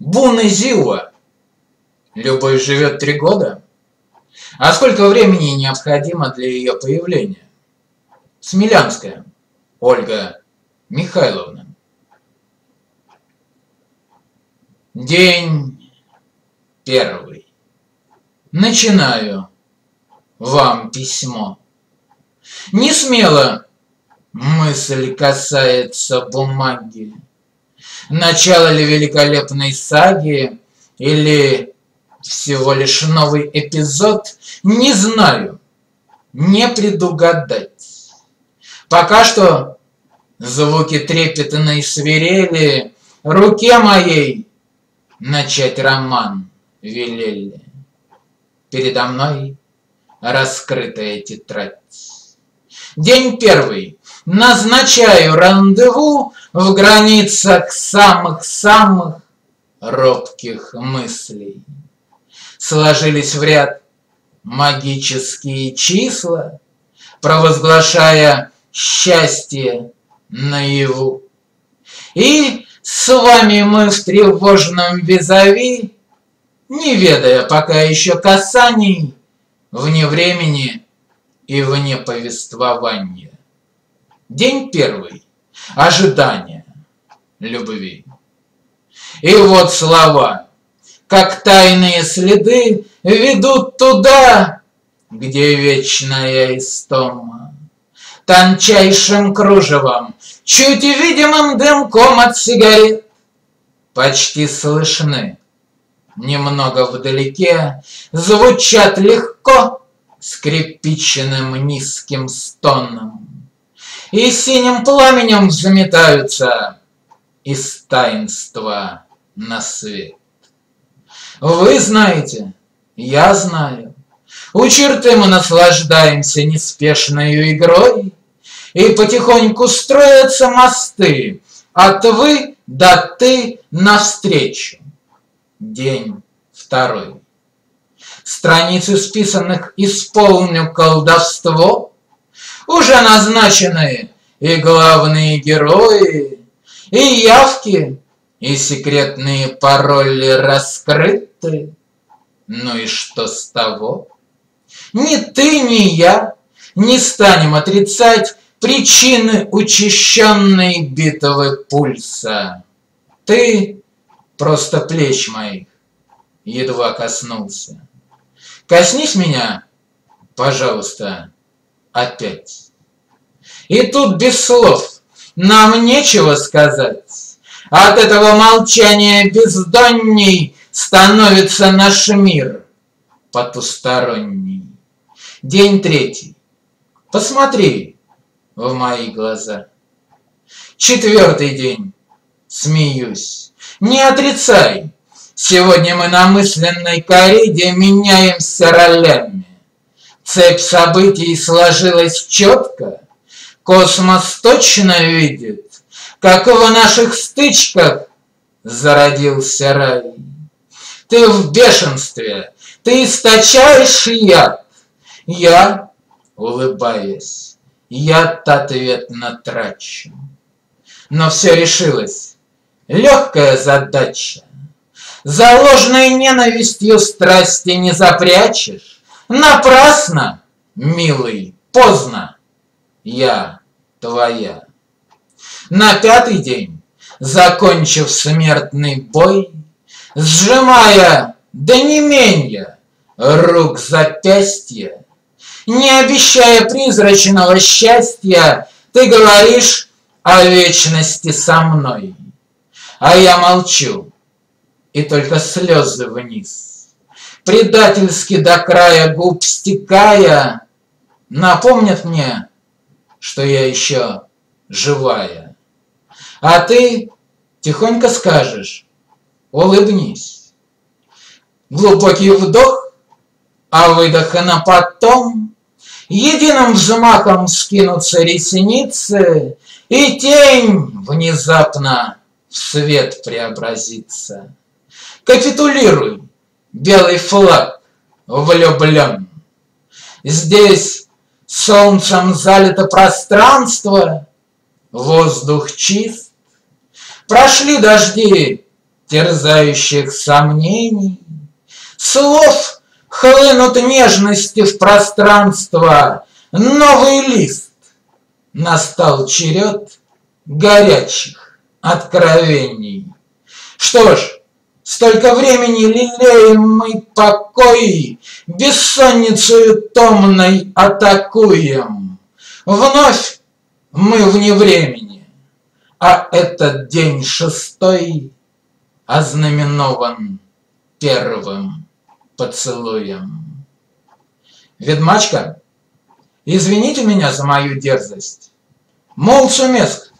Буна Зила. Любовь живет три года. А сколько времени необходимо для ее появления? Смелянская. Ольга Михайловна. День первый. Начинаю вам письмо. Не смело мысль касается бумаги. Начало ли великолепной саги или всего лишь новый эпизод, не знаю, не предугадать. Пока что звуки трепетной свирели руке моей начать роман велели. Передо мной раскрытая тетрадь. День первый. Назначаю рандеву в границах самых-самых робких мыслей. Сложились в ряд магические числа, провозглашая счастье наяву. И с вами мы в тревожном визави, не ведая пока еще касаний, вне времени и вне повествования. День первый. Ожидание любви. И вот слова, как тайные следы, ведут туда, где вечная истома. Тончайшим кружевом, чуть видимым дымком от сигарет, почти слышны. Немного вдалеке звучат легко скрипичным низким стоном и синим пламенем заметаются из таинства на свет. Вы знаете, я знаю, у черты мы наслаждаемся неспешной игрой, и потихоньку строятся мосты от вы до ты навстречу. День второй. Страницы списанных исполню колдовство, уже назначены и главные герои, и явки, и секретные пароли раскрыты. Ну и что с того? Ни ты, ни я не станем отрицать причины учащенной битвы пульса. Ты просто плеч моих едва коснулся. Коснись меня, пожалуйста, опять. И тут без слов нам нечего сказать. От этого молчания бездонней становится наш мир потусторонний. День третий. Посмотри в мои глаза. Четвертый день. Смеюсь. Не отрицай. Сегодня мы на мысленной кориде меняемся ролями. Цепь событий сложилась четко, Космос точно видит, Как в наших стычках зародился рай. Ты в бешенстве, ты источаешь яд. Я, улыбаясь, яд ответно трачу. Но все решилось, легкая задача. За ложной ненавистью страсти не запрячешь, Напрасно, милый, поздно, я твоя. На пятый день, закончив смертный бой, Сжимая да не менее рук запястья, Не обещая призрачного счастья, Ты говоришь о вечности со мной. А я молчу, и только слезы вниз предательски до края губ стекая, напомнят мне, что я еще живая. А ты тихонько скажешь, улыбнись. Глубокий вдох, а выдох на потом, Единым взмахом скинутся ресницы, И тень внезапно в свет преобразится. Капитулируй, белый флаг влюблен. Здесь солнцем залито пространство, воздух чист. Прошли дожди терзающих сомнений, Слов хлынут нежности в пространство, Новый лист, настал черед горячих откровений. Что ж, столько времени лелеем мы покой, Бессонницею томной атакуем. Вновь мы вне времени, а этот день шестой Ознаменован первым поцелуем. Ведьмачка, извините меня за мою дерзость. Молча мест.